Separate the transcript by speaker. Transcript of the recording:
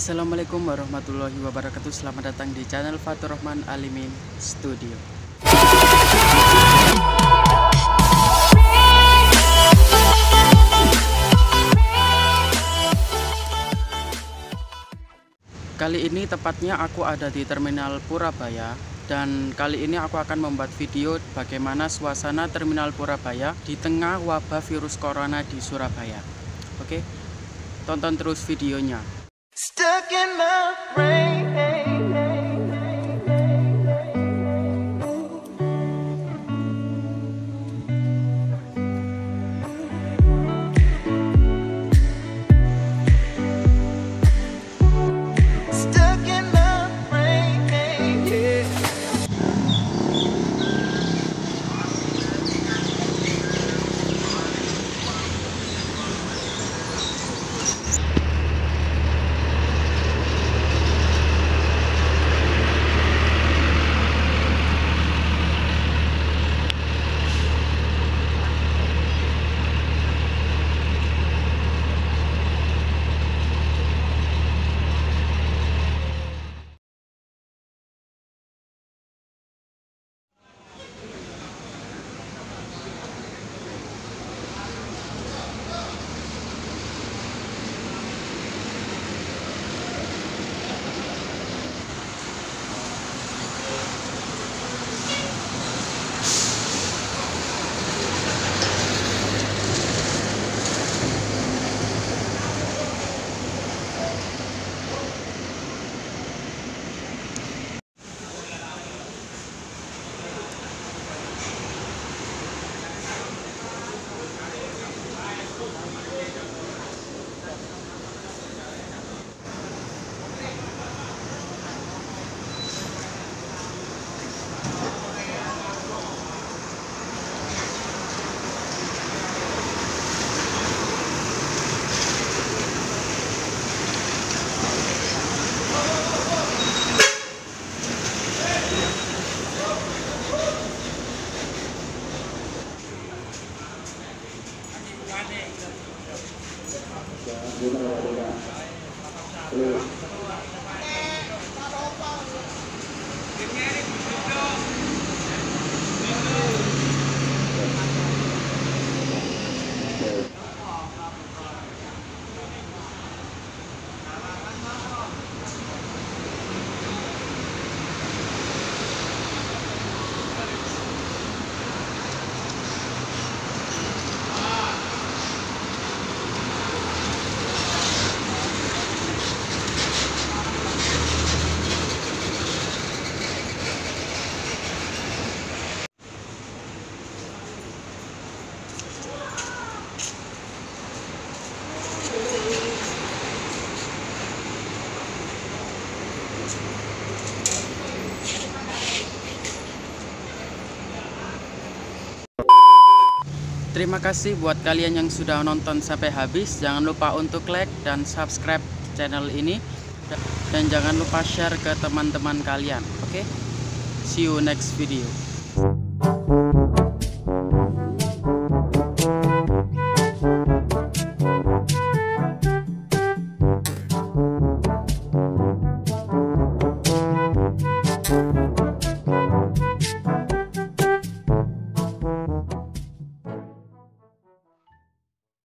Speaker 1: Assalamualaikum warahmatullahi wabarakatuh Selamat datang di channel Fatur Rahman Alimin Studio Kali ini tepatnya aku ada di Terminal Purabaya dan kali ini aku akan membuat video bagaimana suasana Terminal Purabaya di tengah wabah virus corona di Surabaya. Oke, tonton terus videonya. Stuck in my brain. Terima kasih buat kalian yang sudah nonton sampai habis. Jangan lupa untuk like dan subscribe channel ini dan jangan lupa share ke teman-teman kalian. Oke, see you next video.